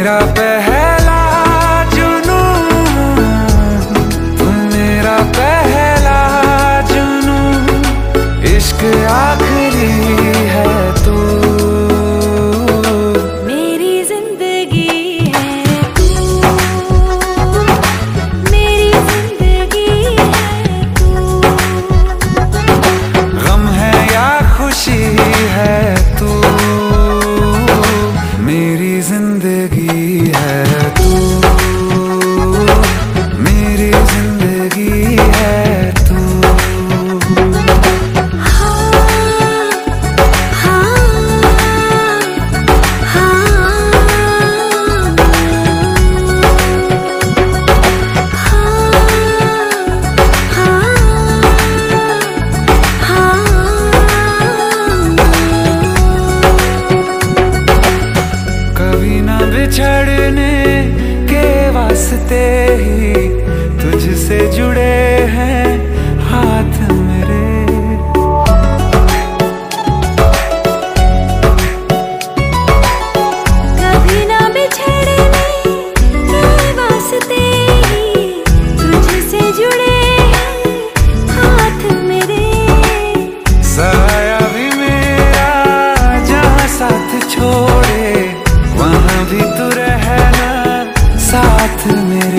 मेरा पहला जुनू तुम मेरा पहला जुनू इश्क आखिरी है। बिछड़ने के वास्ते। तू रहना साथ में।